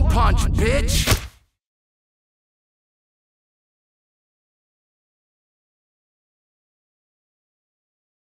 One punch, bitch!